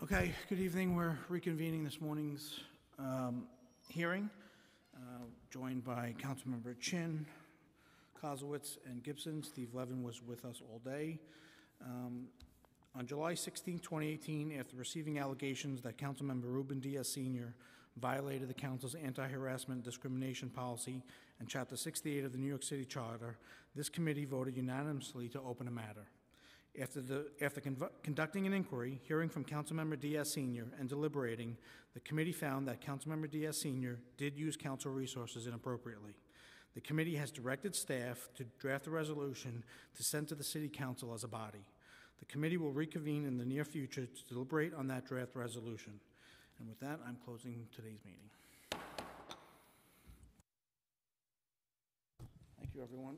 Okay, good evening. We're reconvening this morning's um, hearing, uh, joined by Councilmember Chin, Koslowitz, and Gibson. Steve Levin was with us all day. Um, On July 16, 2018, after receiving allegations that Councilmember Ruben Diaz Sr. violated the council's anti-harassment discrimination policy and Chapter 68 of the New York City Charter, this committee voted unanimously to open a matter. After, the, after convo- conducting an inquiry, hearing from Councilmember Diaz Sr., and deliberating, the committee found that Councilmember Diaz Sr. did use council resources inappropriately. The committee has directed staff to draft a resolution to send to the city council as a body. The committee will reconvene in the near future to deliberate on that draft resolution. And with that, I'm closing today's meeting. Thank you, everyone.